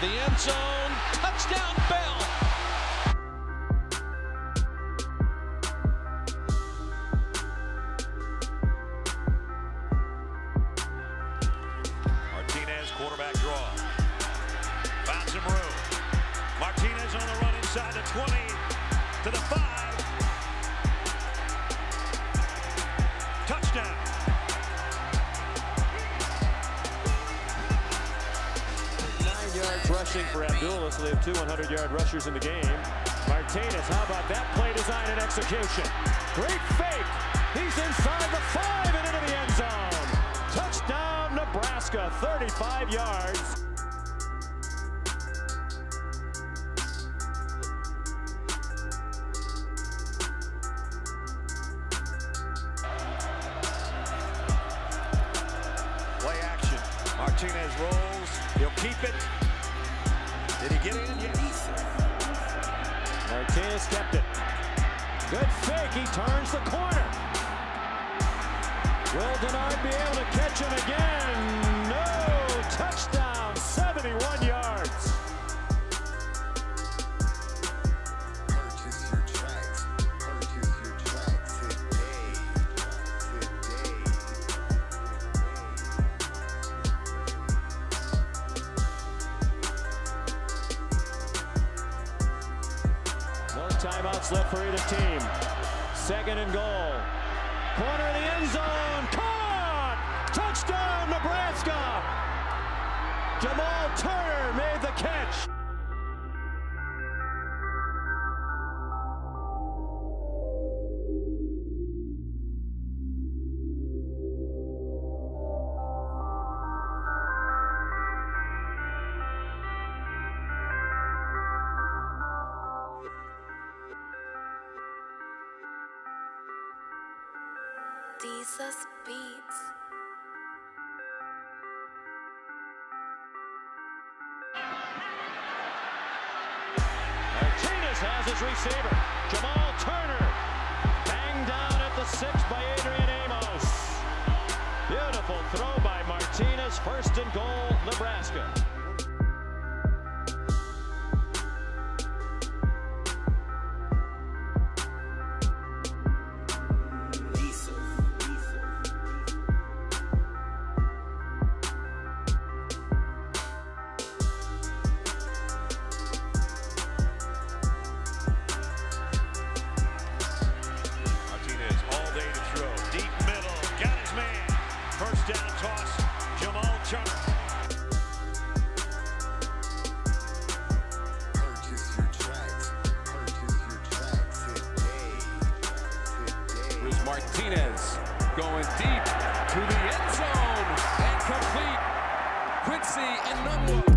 The end zone. Touchdown, Bell. Martinez, quarterback draw. Found some room. Martinez on the run inside the 20 to the 5. Rushing for Abdullah, so they have two 100-yard rushers in the game. Martinez, how about that play design and execution? Great fake. He's inside the five and into the end zone. Touchdown, Nebraska, 35 yards. Play action. Martinez rolls. He'll keep it. Did he get in? Yes. Martinez kept it. Good fake. He turns the corner. Will Denard be able to catch him again? Timeouts left for either team. Second and goal. Corner of the end zone. Caught! Touchdown, Nebraska! Jamal Turner made the catch. Jesus Beats. Martinez has his receiver. Jamal Turner. Banged down at the six by Adrian Amos. Beautiful throw by Martinez. First and goal, Nebraska. Down. Jamal. Purchase your tracks. Purchase your tracks today. Today. Here's Martinez going deep to the end zone and complete. Quincy and Enunwa.